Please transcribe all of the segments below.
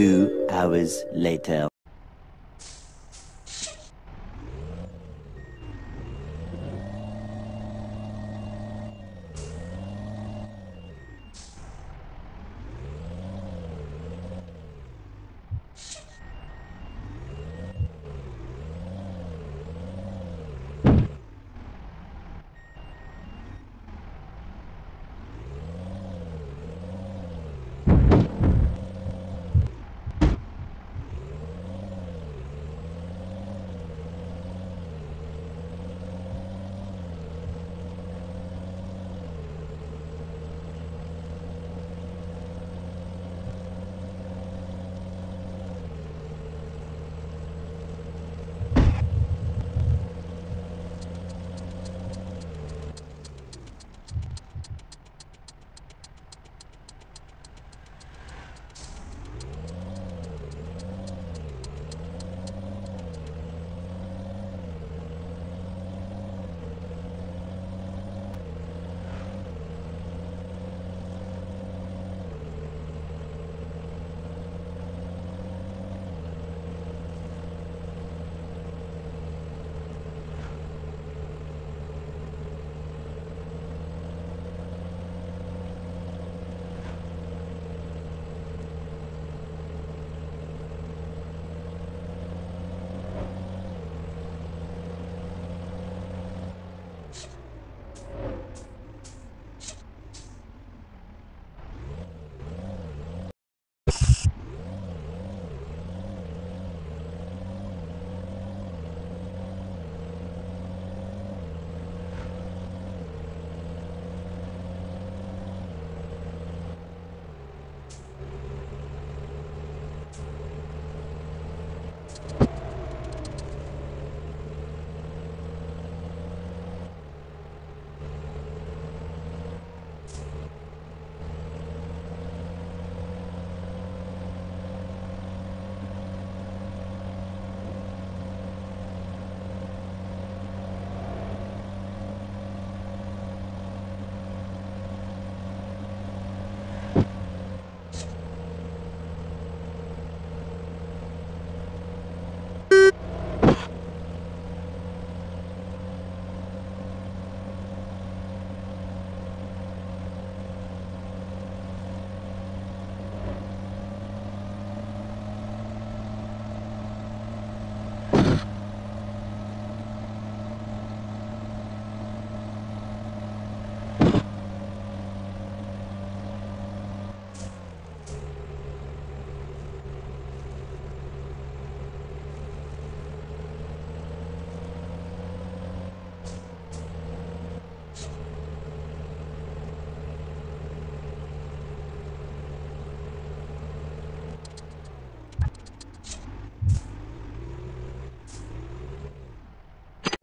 Two hours later.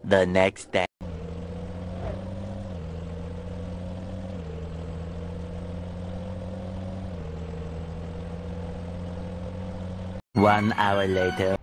The next day. One hour later.